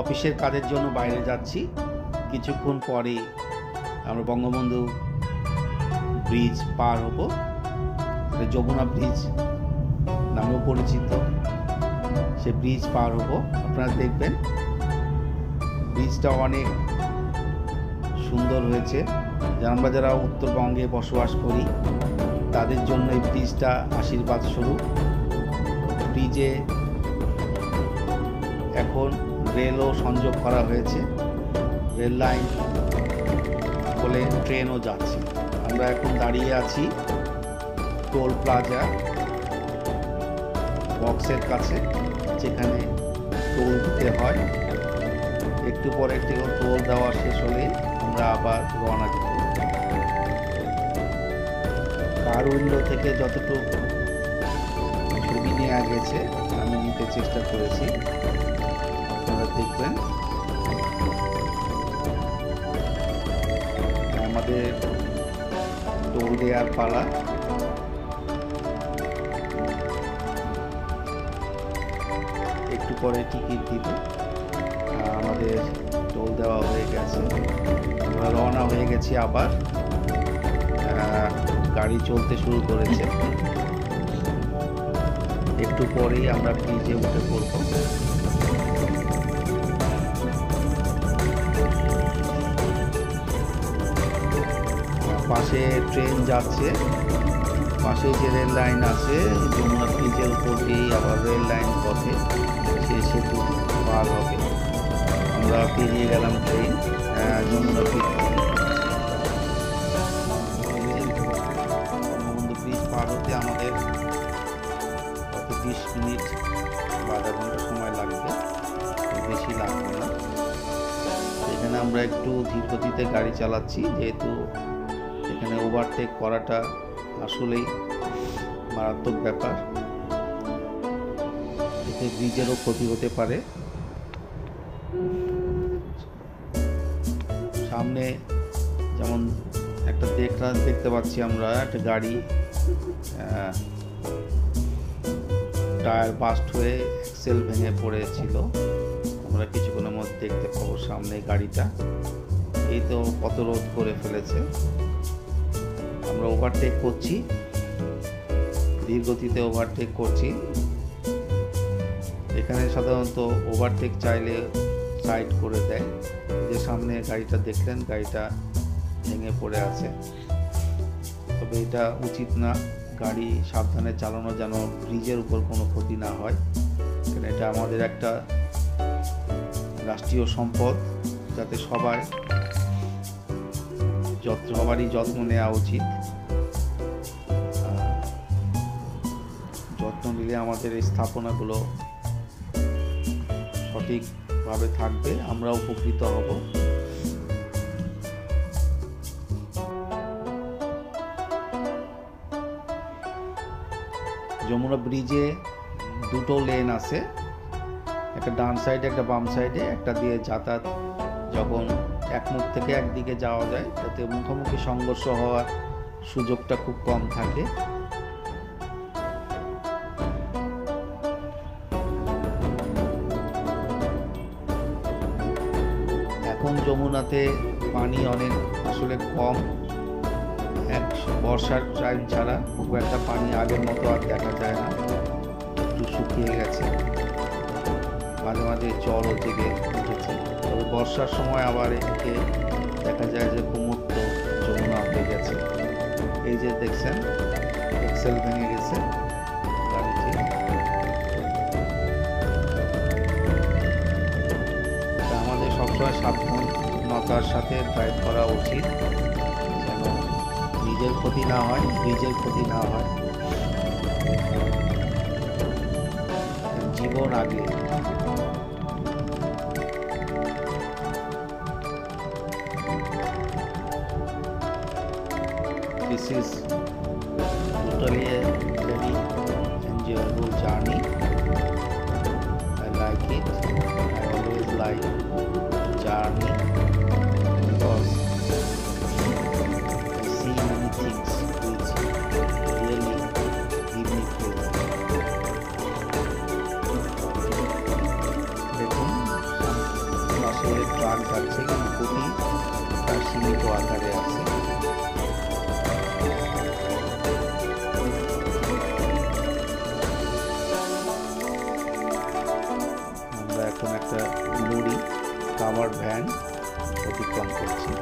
অফিসের কাজের জন্য বাইরে যাচ্ছি। কিছুক্ষণ পরে আমরা বঙ্গবন্ধু ব্রিজ পার হব। যমুনা ব্রিজ নামেও পরিচিত। সে ব্রিজ পার হব। আপনারা দেখবেন ব্রিজটা অনেক সুন্দর হয়েছে। আমরা যারা উত্তরবঙ্গে বসবাস করি, তাদের জন্য এই ব্রিজটা আশীর্বাদ স্বরূপ। ব্রিজে এখন রেলও সংযোগ করা হয়েছে। রেল লাইন বলে ট্রেনও যাচ্ছে। আমরা এখন দাঁড়িয়ে আছি টোল প্লাজা বক্সের কাছে, যেখানে টোল দিতে হয়। একটু পরে একটি টোল দেওয়া শেষ হলে আমরা আবার রওনা দিব। কার উইন্ডো থেকে যতটুকু ছবি নেওয়া গেছে, আমি নিতে চেষ্টা করেছি। দেখবেন। আমাদের টোল দেওয়ার পালা। একটু পরে টিকিট দিবে। আমাদের টোল দেওয়া হয়ে গেছে। আমরা রওনা হয়ে গেছি আবার। গাড়ি চলতে শুরু করেছে। একটু পরেই আমরা ব্রিজে উঠে পড়ব। পাশে ট্রেন যাচ্ছে। পাশে যে রেল লাইন আছে যমুনা ব্রিজের উপর দিয়েই আবার রেল লাইন পথে সে সেতু পার হবে। আমরা পেরিয়ে গেলাম ট্রেন আহ, যমুনা ব্রিজ। ব্রিজ পার হতে আমাদের কত বিশ মিনিট বা আধা সময় লাগবে বেশি লাগবে না। এখানে আমরা একটু ধীর গতিতে গাড়ি চালাচ্ছি যেহেতু ওভারটেক করাটা আসলেই মারাত্মক ব্যাপার। এতে ব্রিজেরও ক্ষতি হতে পারে। সামনে যেমন একটা দেখরা দেখতে পাচ্ছি আমরা একটা গাড়ি টায়ার বাস্ট হয়ে এক্সেল ভেঙে পড়েছিল। আমরা কিছুক্ষণের মধ্যে দেখতে পাবো সামনে গাড়িটা। এই তো পথরোধ করে ফেলেছে। আমরা ওভারটেক করছি। ধীর গতিতে ওভারটেক করছি। এখানে সাধারণত ওভারটেক চাইলে সাইড করে দেয়। যে সামনে গাড়িটা দেখলেন, গাড়িটা ভেঙে পড়ে আছে। তবে এটা উচিত না, গাড়ি সাবধানে চালানো যেন ব্রিজের উপর কোনো ক্ষতি না হয়। কারণ এটা আমাদের একটা রাষ্ট্রীয় সম্পদ, যাতে সবাই যত্ন, সবারই যত্ন নেওয়া উচিত। যত্ন নিলে আমাদের এই স্থাপনাগুলো সঠিকভাবে থাকবে, আমরা উপকৃত হব। যমুনা ব্রিজে দুটো লেন আছে। একটা ডান সাইডে একটা বাম সাইডে একটা দিয়ে যাতায়াত যখন এক মুখ থেকে একদিকে যাওয়া যায়, তাতে মুখোমুখি সংঘর্ষ হওয়ার সুযোগটা খুব কম থাকে। এখন যমুনাতে পানি অনেক আসলে কম। এক বর্ষার টাইম ছাড়া খুব একটা পানি আগের মতো আর দেখা যায় না। একটু শুকিয়ে গেছে। মাঝে মাঝে জলও জেগে উঠেছে। তবে বর্ষার সময় আবার এদিকে দেখা যায় যে কুমুত্ত যমুনা হয়ে গেছে। এই যে দেখছেন এক্সেল ভেঙে গেছে। সবসময় সাবধানতার সাথে ড্রাইভ করা উচিত। যেন নিজের ক্ষতি না হয় ব্রিজের ক্ষতি না হয়। জীবন আগে। Is totally a back. Van অতিক্রম করছি।